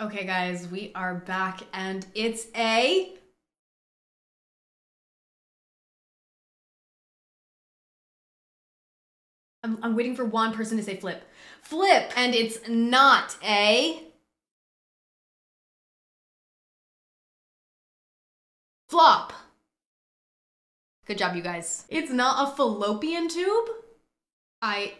Okay, guys, we are back and it's a. I'm, I'm waiting for one person to say flip. Flip! And it's not a. Flop. Good job, you guys. It's not a fallopian tube? I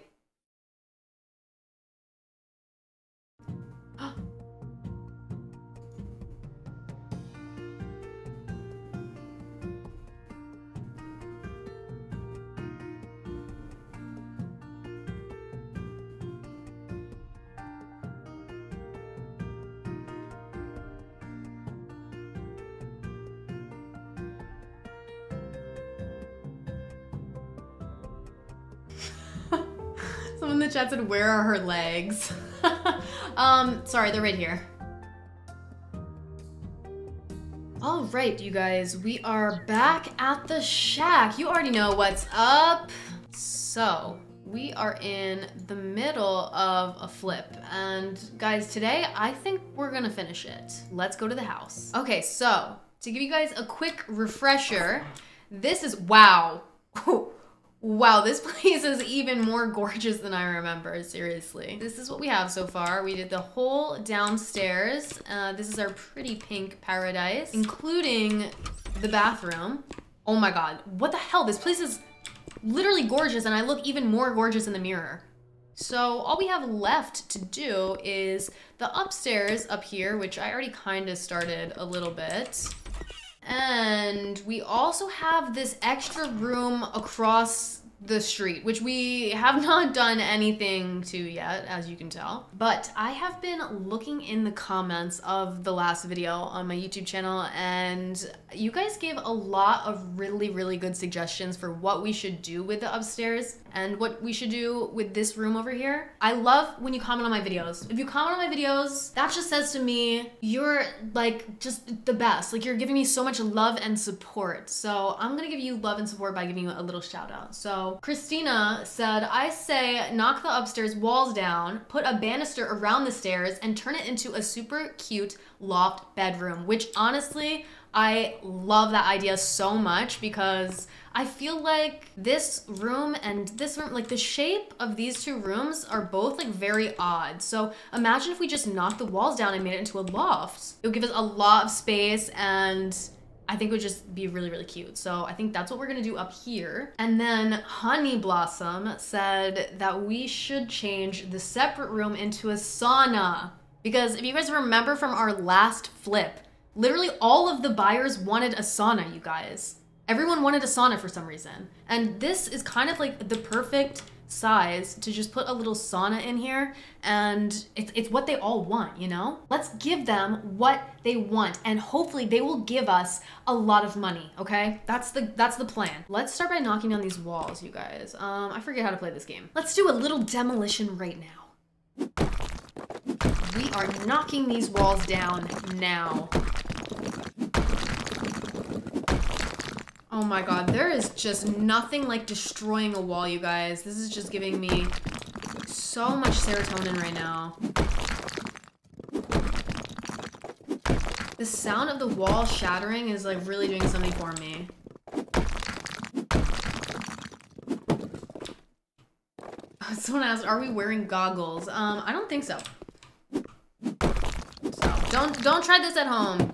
chat said, where are her legs? um, sorry, they're right here. All right, you guys, we are back at the shack. You already know what's up. So, we are in the middle of a flip. And guys, today I think we're gonna finish it. Let's go to the house. Okay, so to give you guys a quick refresher, this is, wow. Wow, this place is even more gorgeous than I remember, seriously. This is what we have so far. We did the whole downstairs. Uh, this is our pretty pink paradise, including the bathroom. Oh my god, what the hell? This place is literally gorgeous and I look even more gorgeous in the mirror. So all we have left to do is the upstairs up here, which I already kind of started a little bit. And we also have this extra room across the street, which we have not done anything to yet, as you can tell. But I have been looking in the comments of the last video on my YouTube channel, and you guys gave a lot of really, really good suggestions for what we should do with the upstairs and what we should do with this room over here. I love when you comment on my videos. If you comment on my videos, that just says to me, you're like just the best. Like you're giving me so much love and support. So I'm gonna give you love and support by giving you a little shout out. So Christina said, I say knock the upstairs walls down, put a banister around the stairs, and turn it into a super cute loft bedroom, which honestly, I love that idea so much because I feel like this room and this room, like the shape of these two rooms are both like very odd. So imagine if we just knocked the walls down and made it into a loft. It would give us a lot of space and I think it would just be really, really cute. So I think that's what we're gonna do up here. And then Honey Blossom said that we should change the separate room into a sauna. Because if you guys remember from our last flip, literally all of the buyers wanted a sauna, you guys. Everyone wanted a sauna for some reason. And this is kind of like the perfect size to just put a little sauna in here. And it's, it's what they all want you know? Let's give them what they want. And hopefully they will give us a lot of money okay? That's the that's the plan. Let's start by knocking down these walls you guys. Um i forget how to play this game. Let's do a little demolition right now we are knocking these walls down now Oh my god, there is just nothing like destroying a wall, you guys. This is just giving me so much serotonin right now. The sound of the wall shattering is like really doing something for me. Someone asked, are we wearing goggles? Um, I don't think so. Don't, don't try this at home.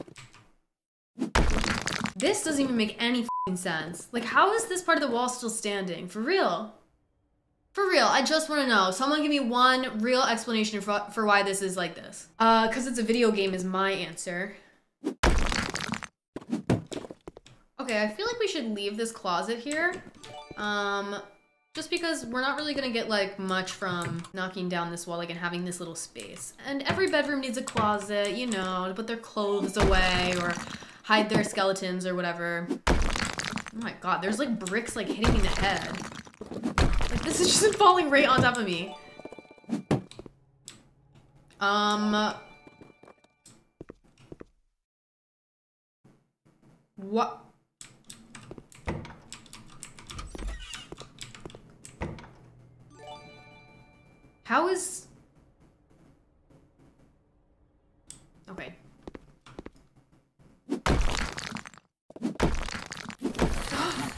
This doesn't even make any sense. Like, how is this part of the wall still standing? For real? For real, I just want to know. Someone give me one real explanation for, for why this is like this. Uh, because it's a video game is my answer. Okay, I feel like we should leave this closet here. Um, just because we're not really gonna get like much from knocking down this wall like and having this little space. And every bedroom needs a closet, you know, to put their clothes away or hide their skeletons or whatever. Oh my god, there's like bricks like hitting me in the head. Like this is just falling right on top of me. Um... What? How is... Okay.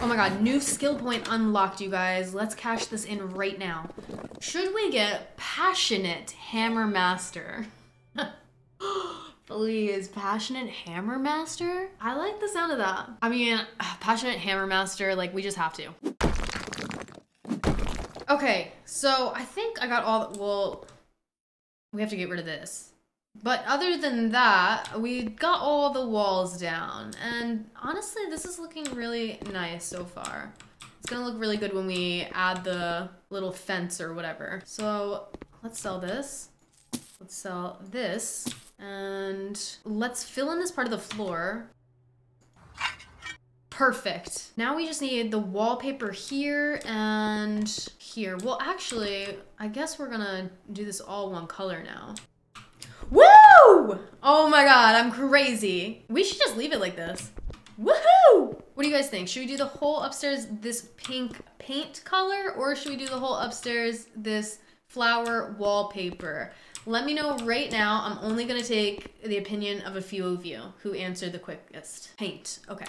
Oh my god, new skill point unlocked, you guys. Let's cash this in right now. Should we get Passionate Hammer Master? Please, Passionate Hammer Master? I like the sound of that. I mean, Passionate Hammer Master, like, we just have to. Okay, so I think I got all, The, well, we have to get rid of this. But other than that, we got all the walls down. And honestly, this is looking really nice so far. It's gonna look really good when we add the little fence or whatever. So let's sell this. Let's sell this. And let's fill in this part of the floor. Perfect. Now we just need the wallpaper here and here. Well, actually, I guess we're gonna do this all one color now. Woo! Oh my god, I'm crazy. We should just leave it like this. Woohoo! What do you guys think? Should we do the whole upstairs this pink paint color or should we do the whole upstairs this flower wallpaper? Let me know right now. I'm only gonna take the opinion of a few of you who answered the quickest. Paint, okay.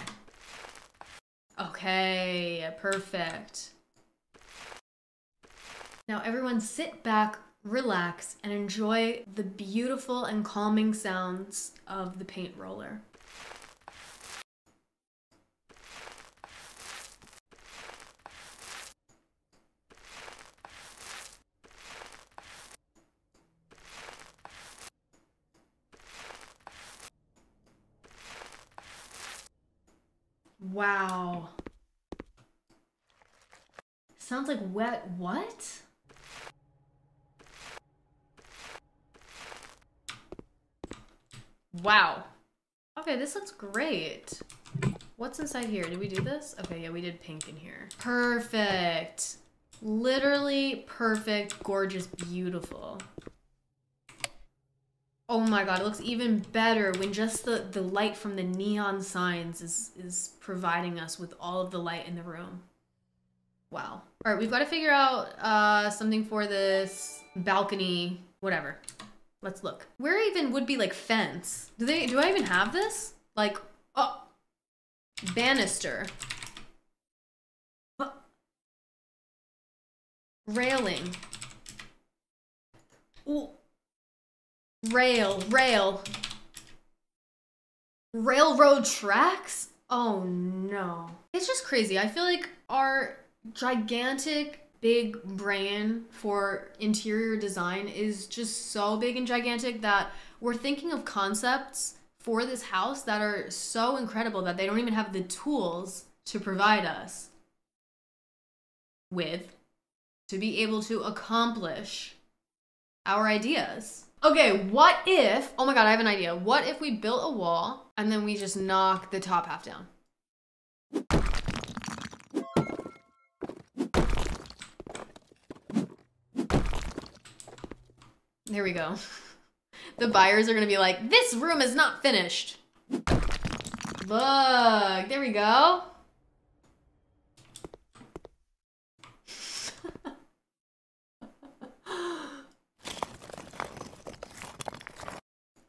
Okay, perfect. Now everyone sit back, relax, and enjoy the beautiful and calming sounds of the paint roller. Wow. Sounds like wet what? Wow. Okay, this looks great. What's inside here? Did we do this? Okay, yeah, we did pink in here. Perfect. Literally perfect, gorgeous, beautiful. Oh my god, it looks even better when just the, the light from the neon signs is, is providing us with all of the light in the room. Wow. All right, we've got to figure out uh, something for this balcony, whatever. Let's look. Where even would be like fence? Do they, do I even have this? Like, oh, banister. Uh, railing. Ooh. Rail, rail. Railroad tracks? Oh no. It's just crazy. I feel like our gigantic big brain for interior design is just so big and gigantic that we're thinking of concepts for this house that are so incredible that they don't even have the tools to provide us with to be able to accomplish our ideas. Okay, what if, oh my god, I have an idea. What if we built a wall and then we just knock the top half down? There we go. The buyers are gonna be like, this room is not finished. Look, there we go.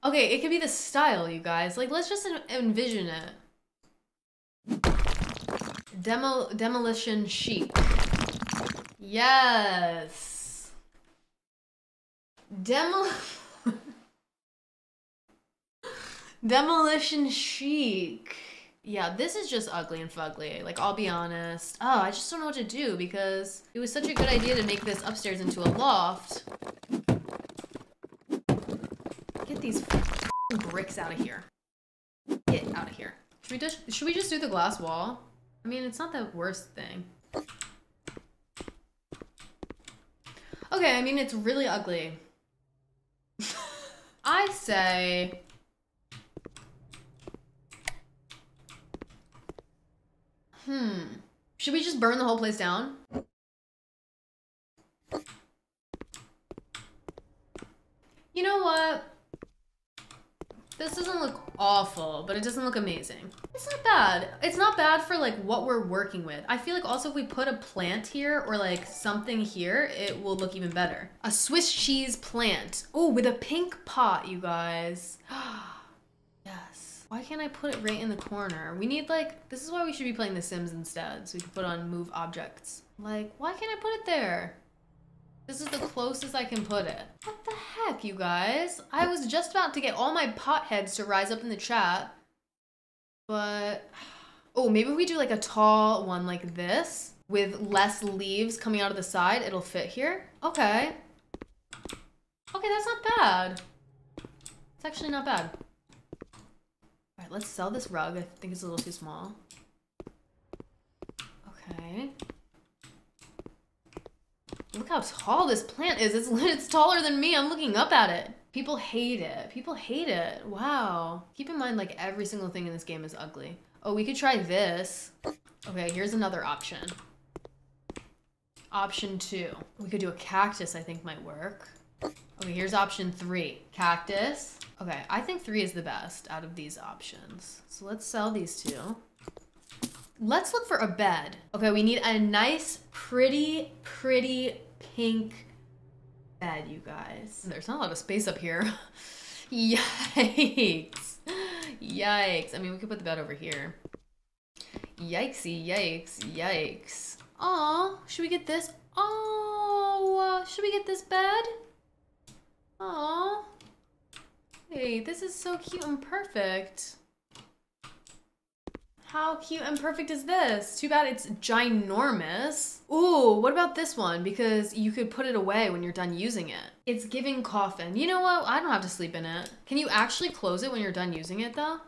Okay, it could be the style, you guys. Like, let's just envision it. Demo demolition chic. Yes. Demo Demolition chic. Yeah, this is just ugly and fugly. Like, I'll be honest. Oh, I just don't know what to do because it was such a good idea to make this upstairs into a loft these bricks out of here. Get out of here. Should we just should we just do the glass wall? I mean, it's not the worst thing. Okay, I mean, it's really ugly. I say... Hmm. Should we just burn the whole place down? You know what? This doesn't look awful, but it doesn't look amazing. It's not bad. It's not bad for like what we're working with. I feel like also if we put a plant here or like something here, it will look even better. A Swiss cheese plant. Oh, with a pink pot, you guys. Yes. Why can't I put it right in the corner? We need like, this is why we should be playing The Sims instead. So we can put on move objects. Like, why can't I put it there? This is the closest I can put it. What the heck, you guys? I was just about to get all my potheads to rise up in the chat. But, oh, maybe we do like a tall one like this with less leaves coming out of the side. It'll fit here. Okay. Okay, that's not bad. It's actually not bad. All right, let's sell this rug. I think it's a little too small. Okay. Look how tall this plant is. It's, it's taller than me. I'm looking up at it. People hate it. People hate it. Wow. Keep in mind, like, every single thing in this game is ugly. Oh, we could try this. Okay, here's another option. Option two. We could do a cactus, I think might work. Okay, here's option three. Cactus. Okay, I think three is the best out of these options. So let's sell these two. Let's look for a bed. Okay, we need a nice, pretty, pretty pink bed, you guys. There's not a lot of space up here. Yikes. Yikes. I mean, we could put the bed over here. Yikesy, yikes, yikes. Oh, should we get this? Oh, should we get this bed? Oh. Hey, this is so cute and perfect. How cute and perfect is this? Too bad it's ginormous. Ooh, what about this one? Because you could put it away when you're done using it. It's giving coffin. You know what? I don't have to sleep in it. Can you actually close it when you're done using it though?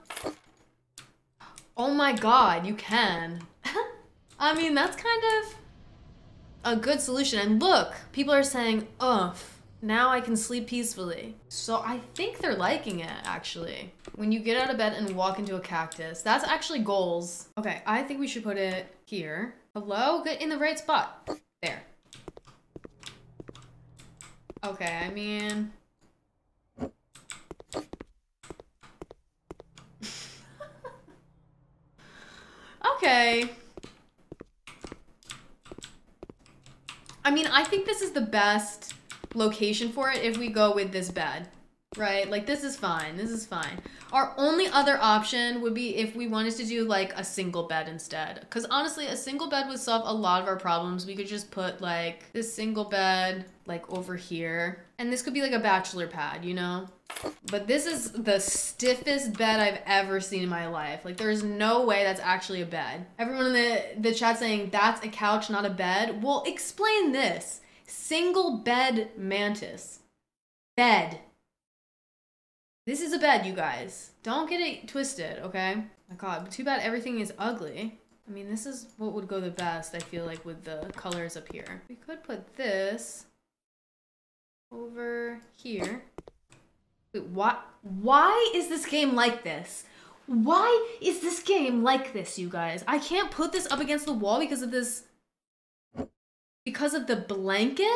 Oh my god, you can. I mean, that's kind of a good solution. And look, people are saying, ugh, now I can sleep peacefully. So I think they're liking it, actually. When you get out of bed and walk into a cactus, that's actually goals. Okay, I think we should put it here. Hello? Get in the right spot. There. Okay, I mean... okay. I mean, I think this is the best location for it if we go with this bed, right? Like this is fine, this is fine. Our only other option would be if we wanted to do like a single bed instead. Because honestly, a single bed would solve a lot of our problems. We could just put like this single bed like over here. And this could be like a bachelor pad, you know? But this is the stiffest bed I've ever seen in my life. Like there's no way that's actually a bed. Everyone in the, the chat saying that's a couch, not a bed. Well, explain this. Single bed mantis. Bed. This is a bed, you guys. Don't get it twisted, okay? My god, too bad everything is ugly. I mean, this is what would go the best, I feel like, with the colors up here. We could put this over here. Wait, why, why is this game like this? Why is this game like this, you guys? I can't put this up against the wall because of this because of the blanket?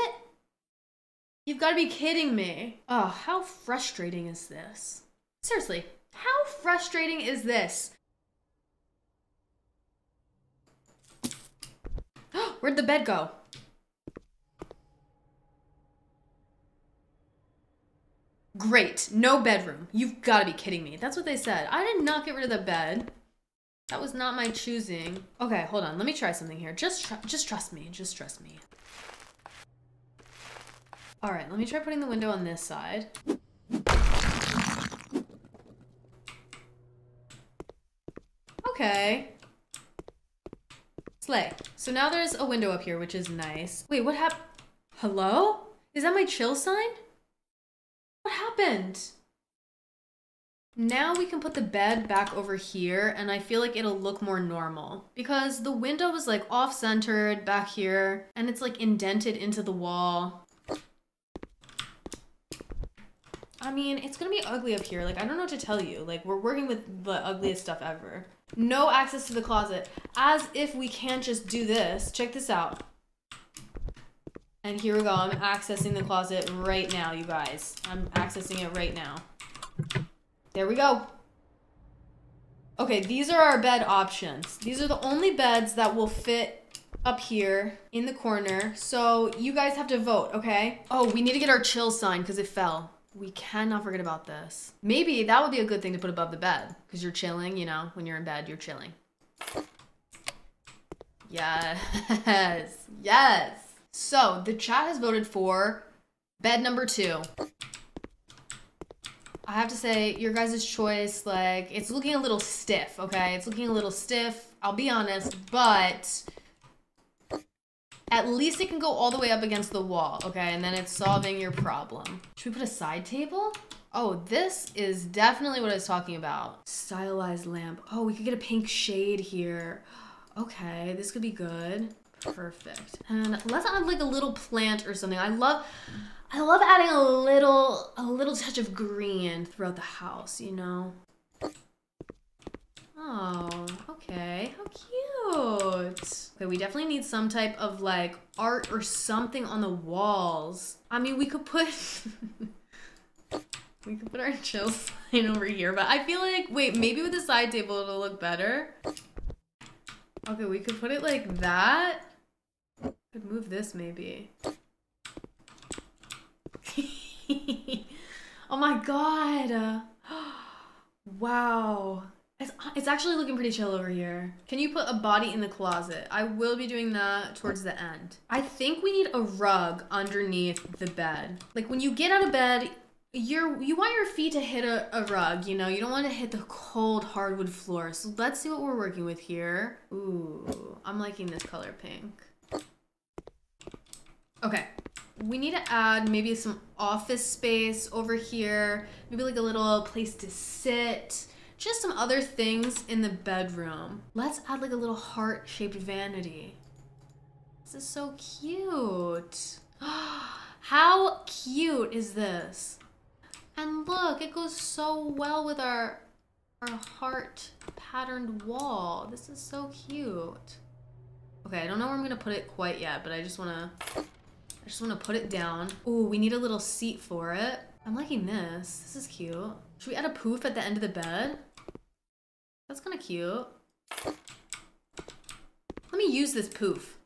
You've got to be kidding me. Oh, how frustrating is this? Seriously, how frustrating is this? Where'd the bed go? Great, no bedroom. You've got to be kidding me. That's what they said. I did not get rid of the bed. That was not my choosing. Okay, hold on. Let me try something here. Just, tr just trust me. Just trust me. All right, let me try putting the window on this side. Okay. Slay. So now there's a window up here, which is nice. Wait, what happened? Hello? Is that my chill sign? What happened? Now we can put the bed back over here and I feel like it'll look more normal because the window was like off-centered back here and it's like indented into the wall. I mean, it's gonna be ugly up here. Like, I don't know what to tell you. Like, we're working with the ugliest stuff ever. No access to the closet. As if we can't just do this. Check this out. And here we go. I'm accessing the closet right now, you guys. I'm accessing it right now. There we go. Okay, these are our bed options. These are the only beds that will fit up here in the corner. So you guys have to vote, okay? Oh, we need to get our chill sign because it fell. We cannot forget about this. Maybe that would be a good thing to put above the bed because you're chilling, you know, when you're in bed, you're chilling. Yes, yes. So the chat has voted for bed number two. I have to say, your guys' choice, like, it's looking a little stiff, okay? It's looking a little stiff, I'll be honest, but at least it can go all the way up against the wall, okay? And then it's solving your problem. Should we put a side table? Oh, this is definitely what I was talking about. Stylized lamp. Oh, we could get a pink shade here. Okay, this could be good. Perfect. And let's add like a little plant or something. I love I love adding a little a little touch of green throughout the house, you know. Oh, okay. How cute. Okay, we definitely need some type of like art or something on the walls. I mean, we could put we could put our chill sign over here, but I feel like wait, maybe with the side table it'll look better. Okay, we could put it like that. Could move this maybe. oh my god. wow. It's, it's actually looking pretty chill over here. Can you put a body in the closet? I will be doing that towards the end. I think we need a rug underneath the bed. Like when you get out of bed, you're you want your feet to hit a, a rug, you know, you don't want to hit the cold hardwood floor. So let's see what we're working with here. Ooh, I'm liking this color pink. Okay, we need to add maybe some office space over here, maybe like a little place to sit, just some other things in the bedroom. Let's add like a little heart-shaped vanity. This is so cute. How cute is this? And look, it goes so well with our our heart patterned wall. This is so cute. Okay, I don't know where I'm gonna put it quite yet, but I just wanna I just want to put it down. Oh, we need a little seat for it. I'm liking this. This is cute. Should we add a poof at the end of the bed? That's kind of cute. Let me use this poof.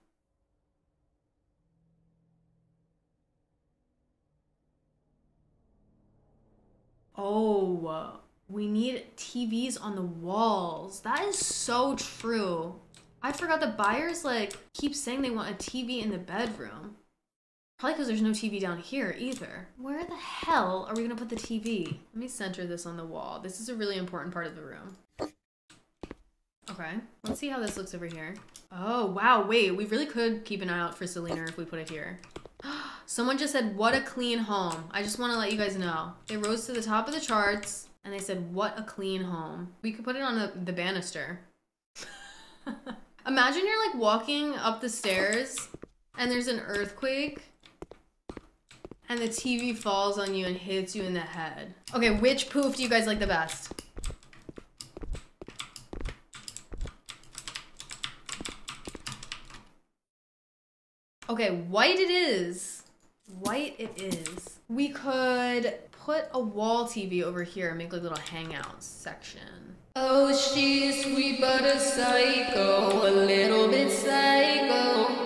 Oh, we need TVs on the walls. That is so true. I forgot the buyers like keep saying they want a TV in the bedroom. Probably because there's no TV down here either. Where the hell are we gonna put the TV? Let me center this on the wall. This is a really important part of the room. Okay, let's see how this looks over here. Oh, wow, wait, we really could keep an eye out for Selena if we put it here. Someone just said, what a clean home. I just wanna let you guys know. It rose to the top of the charts and they said, what a clean home. We could put it on the, the banister. Imagine you're like walking up the stairs and there's an earthquake and the TV falls on you and hits you in the head. Okay, which poof do you guys like the best? Okay, white it is. White it is. We could put a wall TV over here and make like a little hangout section. Oh, she's sweet but a psycho, a little bit psycho.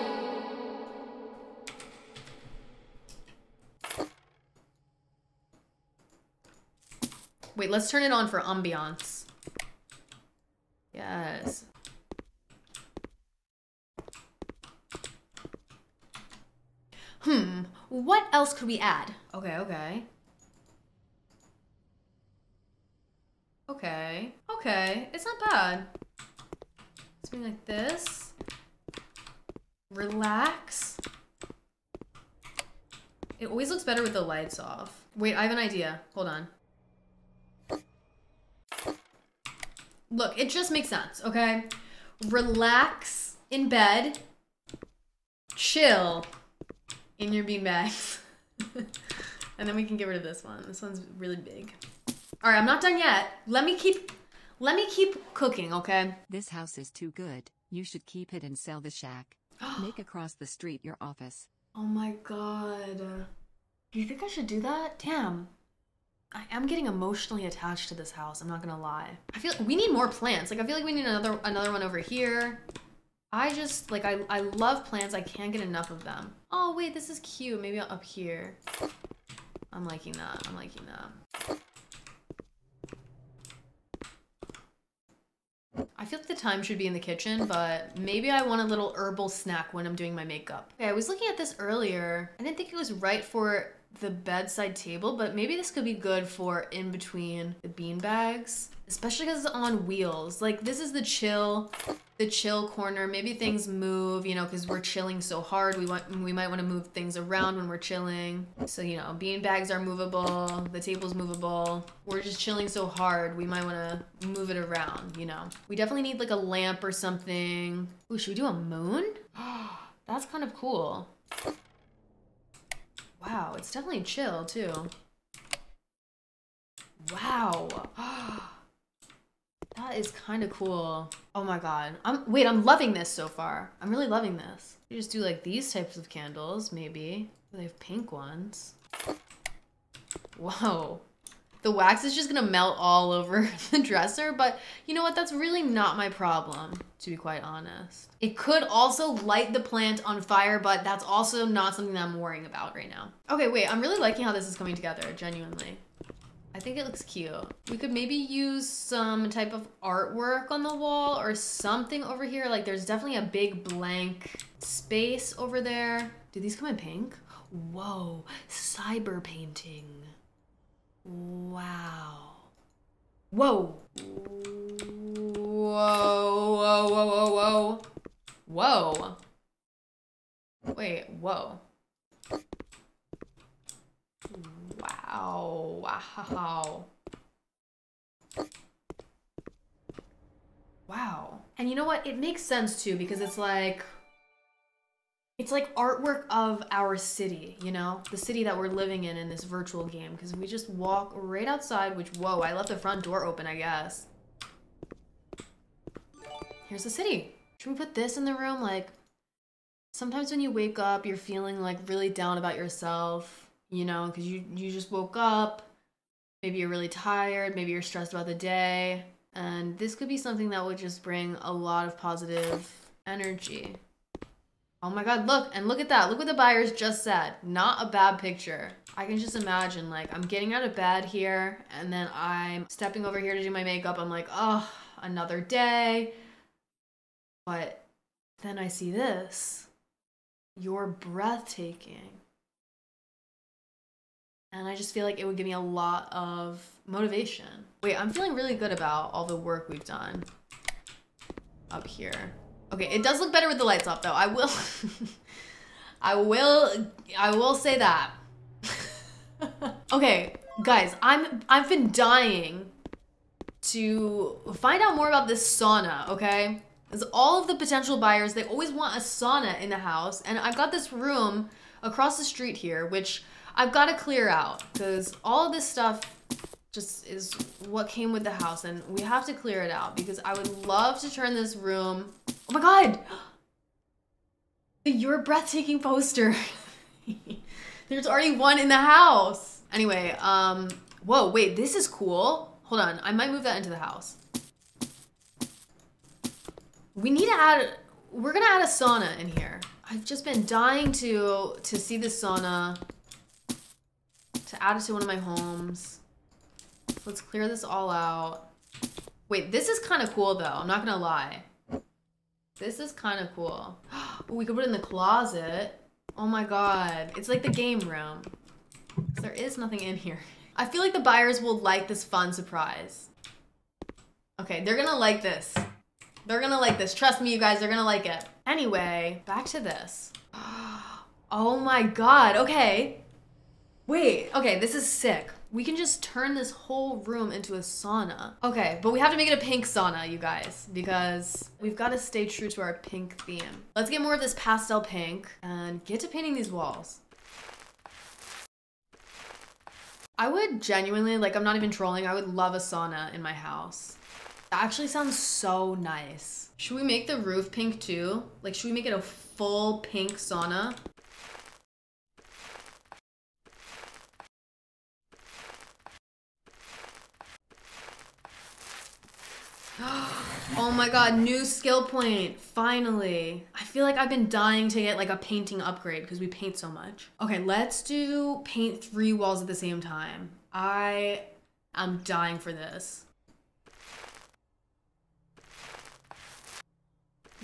Wait, let's turn it on for ambiance. Yes. Hmm, what else could we add? Okay, okay. Okay, okay, it's not bad. Something like this. Relax. It always looks better with the lights off. Wait, I have an idea. Hold on. Look, it just makes sense, okay? Relax in bed, chill in your beanbags. and then we can get rid of this one. This one's really big. All right, I'm not done yet. Let me keep let me keep cooking, okay? This house is too good. You should keep it and sell the shack. Make across the street your office. Oh my god. Do you think I should do that? Damn. I am getting emotionally attached to this house. I'm not gonna lie. I feel like we need more plants. Like I feel like we need another another one over here. I just like I I love plants. I can't get enough of them. Oh wait, this is cute. Maybe up here. I'm liking that. I'm liking that. I feel like the time should be in the kitchen, but maybe I want a little herbal snack when I'm doing my makeup. Okay, I was looking at this earlier. I didn't think it was right for the bedside table, but maybe this could be good for in between the bean bags, especially because it's on wheels. Like this is the chill, the chill corner. Maybe things move, you know, because we're chilling so hard. We want, we might want to move things around when we're chilling. So you know, bean bags are movable, the table's movable. We're just chilling so hard. We might want to move it around, you know. We definitely need like a lamp or something. Ooh, should we do a moon? That's kind of cool. Wow, it's definitely chill too. Wow. that is kind of cool. Oh my god. I'm wait, I'm loving this so far. I'm really loving this. You just do like these types of candles, maybe. They have pink ones. Whoa. The wax is just gonna melt all over the dresser, but you know what? That's really not my problem, to be quite honest. It could also light the plant on fire, but that's also not something that I'm worrying about right now. Okay, wait, I'm really liking how this is coming together, genuinely. I think it looks cute. We could maybe use some type of artwork on the wall or something over here. Like there's definitely a big blank space over there. Do these come in pink? Whoa, cyber painting. Wow. Whoa. Whoa, whoa, whoa, whoa, whoa. Whoa. Wait, whoa. Wow, wow. Wow. And you know what? It makes sense too because it's like it's like artwork of our city, you know? The city that we're living in in this virtual game because we just walk right outside, which whoa, I left the front door open, I guess. Here's the city. Should we put this in the room like sometimes when you wake up, you're feeling like really down about yourself, you know, because you, you just woke up. Maybe you're really tired. Maybe you're stressed about the day. And this could be something that would just bring a lot of positive energy. Oh my god, look, and look at that. Look what the buyers just said. Not a bad picture. I can just imagine, like, I'm getting out of bed here, and then I'm stepping over here to do my makeup. I'm like, oh, another day. But then I see this. You're breathtaking. And I just feel like it would give me a lot of motivation. Wait, I'm feeling really good about all the work we've done up here. Okay, it does look better with the lights off though. I will I will I will say that. okay, guys, I'm I've been dying to find out more about this sauna, okay? Because all of the potential buyers, they always want a sauna in the house, and I've got this room across the street here, which I've got to clear out because all of this stuff just is what came with the house, and we have to clear it out because I would love to turn this room. Oh my god! Your breathtaking poster. There's already one in the house. Anyway, um, whoa, wait, this is cool. Hold on, I might move that into the house. We need to add, we're gonna add a sauna in here. I've just been dying to, to see the sauna, to add it to one of my homes. Let's clear this all out. Wait, this is kind of cool though, I'm not gonna lie. This is kind of cool. we could put it in the closet. Oh my god, it's like the game room. There is nothing in here. I feel like the buyers will like this fun surprise. Okay, they're gonna like this. They're gonna like this. Trust me, you guys, they're gonna like it. Anyway, back to this. Oh my god, okay. Wait, okay, this is sick. We can just turn this whole room into a sauna. Okay, but we have to make it a pink sauna, you guys, because we've got to stay true to our pink theme. Let's get more of this pastel pink and get to painting these walls. I would genuinely, like, I'm not even trolling, I would love a sauna in my house. That actually sounds so nice. Should we make the roof pink too? Like, should we make it a full pink sauna? oh my god, new skill point. Finally. I feel like I've been dying to get like a painting upgrade because we paint so much. Okay, let's do paint three walls at the same time. I am dying for this.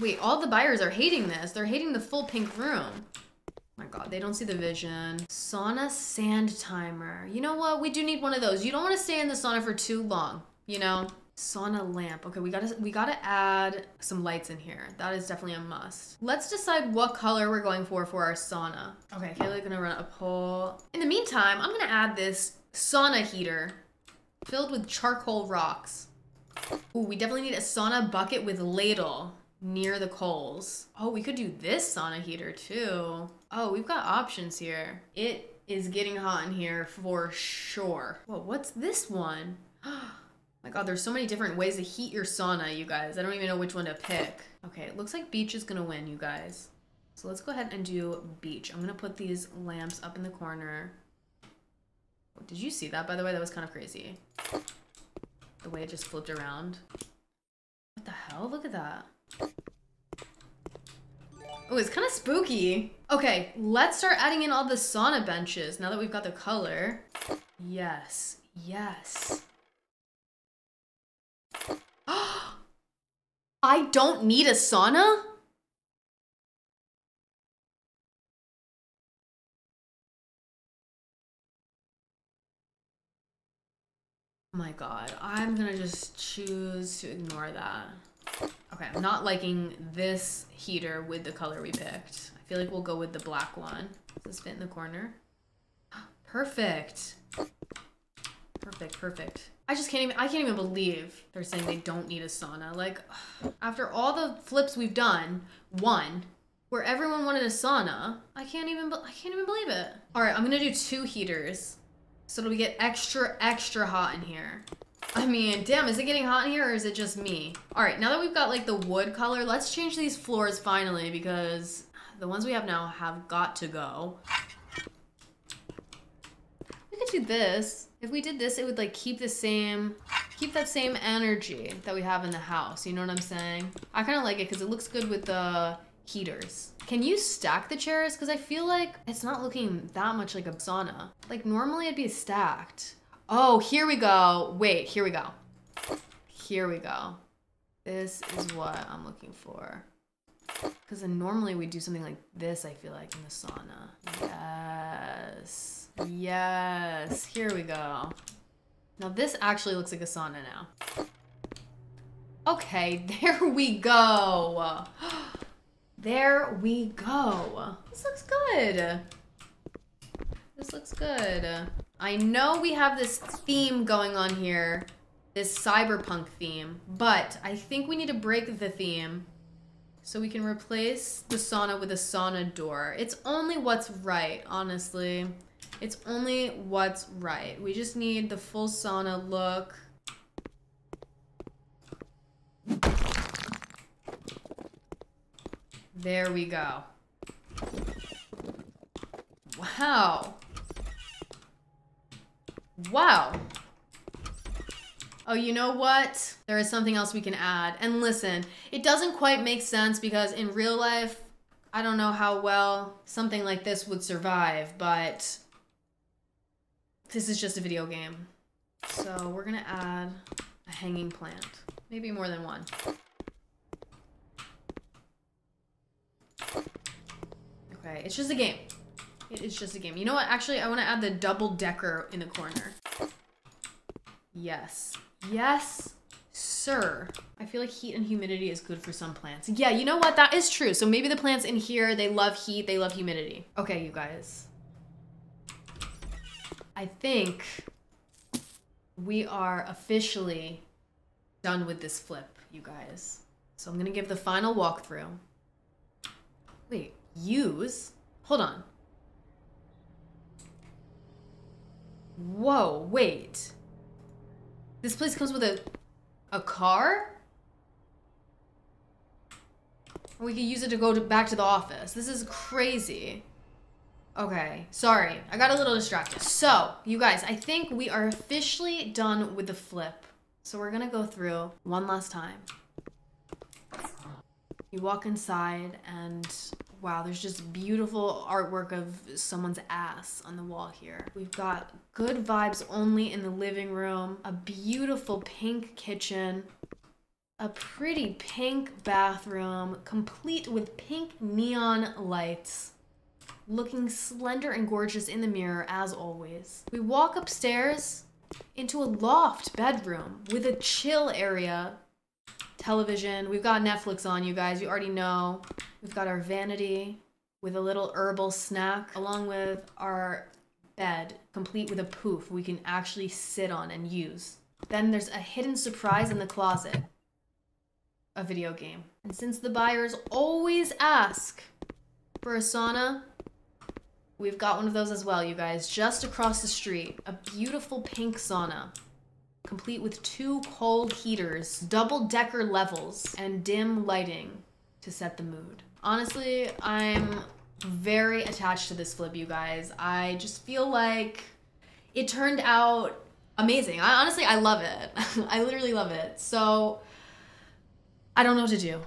Wait, all the buyers are hating this. They're hating the full pink room. Oh my god, they don't see the vision. Sauna sand timer. You know what? We do need one of those. You don't want to stay in the sauna for too long, you know? Sauna lamp. Okay, we gotta we gotta add some lights in here. That is definitely a must. Let's decide what color we're going for for our sauna. Okay, Kayla's gonna run a poll. In the meantime, I'm gonna add this sauna heater filled with charcoal rocks. Ooh, we definitely need a sauna bucket with ladle near the coals. Oh, we could do this sauna heater too. Oh, we've got options here. It is getting hot in here for sure. Whoa, what's this one? Oh, My god, there's so many different ways to heat your sauna, you guys. I don't even know which one to pick. Okay, it looks like beach is gonna win, you guys. So let's go ahead and do beach. I'm gonna put these lamps up in the corner. Did you see that, by the way? That was kind of crazy. The way it just flipped around. What the hell? Look at that. Oh, it's kind of spooky. Okay, let's start adding in all the sauna benches now that we've got the color. Yes, yes. I don't need a sauna? Oh my god, I'm gonna just choose to ignore that. Okay, I'm not liking this heater with the color we picked. I feel like we'll go with the black one. Does this fit in the corner? Perfect. Perfect, perfect. I just can't even, I can't even believe they're saying they don't need a sauna. Like, after all the flips we've done, one, where everyone wanted a sauna, I can't even, I can't even believe it. All right, I'm gonna do two heaters. So it'll get extra, extra hot in here. I mean, damn, is it getting hot in here or is it just me? All right, now that we've got like the wood color, let's change these floors finally because the ones we have now have got to go. We could do this. If we did this, it would like keep the same, keep that same energy that we have in the house. You know what I'm saying? I kind of like it because it looks good with the heaters. Can you stack the chairs? Because I feel like it's not looking that much like a sauna. Like normally it'd be stacked. Oh, here we go. Wait, here we go. Here we go. This is what I'm looking for. Because normally we do something like this, I feel like, in the sauna. Yes. Yes. Here we go. Now this actually looks like a sauna now. Okay, there we go. There we go. This looks good. This looks good. I know we have this theme going on here, this cyberpunk theme, but I think we need to break the theme so we can replace the sauna with a sauna door. It's only what's right, honestly. It's only what's right. We just need the full sauna look. There we go. Wow. Wow. Oh, you know what? There is something else we can add. And listen, it doesn't quite make sense because in real life, I don't know how well something like this would survive, but this is just a video game. So we're gonna add a hanging plant. Maybe more than one. Okay, it's just a game. It is just a game. You know what? Actually, I want to add the double decker in the corner. Yes. Yes, sir. I feel like heat and humidity is good for some plants. Yeah, you know what? That is true. So maybe the plants in here, they love heat, they love humidity. Okay, you guys. I think we are officially done with this flip, you guys. So I'm gonna give the final walkthrough. Wait, use? Hold on. Whoa, wait. This place comes with a a car? We could use it to go to, back to the office. This is crazy. Okay, sorry. I got a little distracted. So, you guys, I think we are officially done with the flip. So we're gonna go through one last time. You walk inside and wow, there's just beautiful artwork of someone's ass on the wall here. We've got good vibes only in the living room, a beautiful pink kitchen, a pretty pink bathroom, complete with pink neon lights. Looking slender and gorgeous in the mirror as always. We walk upstairs into a loft bedroom with a chill area television. We've got Netflix on, you guys. You already know. We've got our vanity with a little herbal snack, along with our bed, complete with a poof we can actually sit on and use. Then there's a hidden surprise in the closet a video game. And since the buyers always ask for a sauna, we've got one of those as well, you guys, just across the street. A beautiful pink sauna complete with two cold heaters, double decker levels, and dim lighting to set the mood. Honestly, I'm very attached to this flip, you guys. I just feel like it turned out amazing. I honestly, I love it. I literally love it. So I don't know what to do.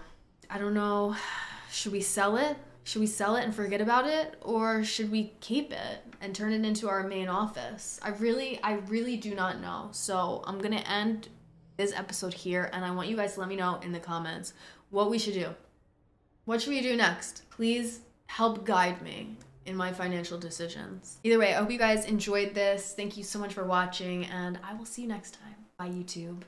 I don't know. Should we sell it? Should we sell it and forget about it or should we keep it and turn it into our main office? I really I really do not know. So, I'm to end this episode here and I want you guys to let me know in the comments what we should do. What should we do next? Please help guide me in my financial decisions. Either way, I hope you guys enjoyed this. Thank you so much for watching and I will see you next time. Bye YouTube.